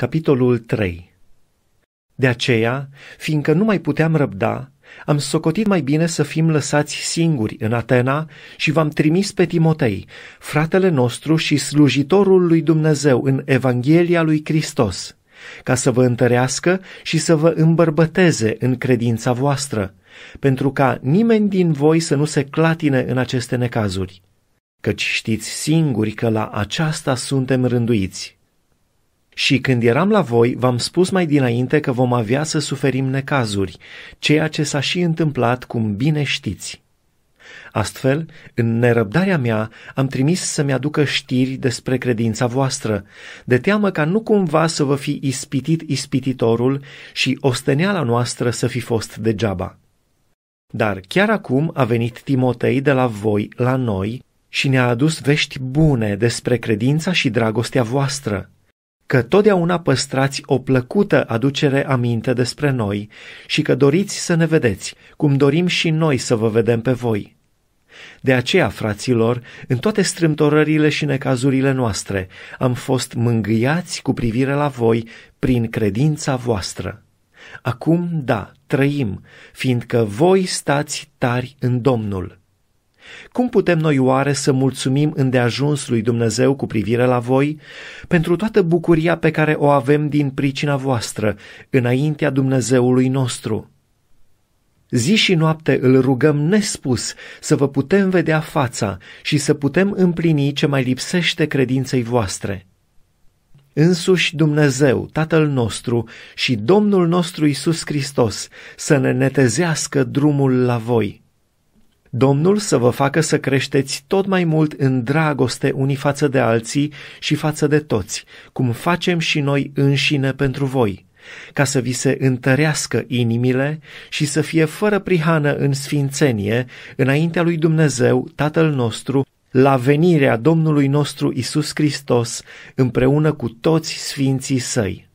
Capitolul 3 De aceea, fiindcă nu mai puteam răbda, am socotit mai bine să fim lăsați singuri în Atena și v-am trimis pe Timotei, fratele nostru și slujitorul lui Dumnezeu în Evanghelia lui Hristos, ca să vă întărească și să vă îmbărbăteze în credința voastră, pentru ca nimeni din voi să nu se clatine în aceste necazuri, căci știți singuri că la aceasta suntem rânduiți. Și când eram la voi, v-am spus mai dinainte că vom avea să suferim necazuri, ceea ce s-a și întâmplat cum bine știți. Astfel, în nerăbdarea mea, am trimis să-mi aducă știri despre credința voastră, de teamă ca nu cumva să vă fi ispitit ispititorul și osteneala noastră să fi fost degeaba. Dar chiar acum a venit Timotei de la voi la noi și ne-a adus vești bune despre credința și dragostea voastră, că totdeauna păstrați o plăcută aducere aminte despre noi și că doriți să ne vedeți, cum dorim și noi să vă vedem pe voi. De aceea, fraților, în toate strâmtorările și necazurile noastre, am fost mângâiați cu privire la voi prin credința voastră. Acum, da, trăim, fiindcă voi stați tari în Domnul. Cum putem noi oare să mulțumim îndeajuns lui Dumnezeu cu privire la voi pentru toată bucuria pe care o avem din pricina voastră înaintea Dumnezeului nostru? Zi și noapte îl rugăm nespus să vă putem vedea fața și să putem împlini ce mai lipsește credinței voastre. Însuși Dumnezeu, Tatăl nostru și Domnul nostru Isus Hristos să ne netezească drumul la voi. Domnul să vă facă să creșteți tot mai mult în dragoste unii față de alții și față de toți, cum facem și noi înșine pentru voi, ca să vi se întărească inimile și să fie fără prihană în sfințenie înaintea lui Dumnezeu, Tatăl nostru, la venirea Domnului nostru Isus Hristos împreună cu toți sfinții săi.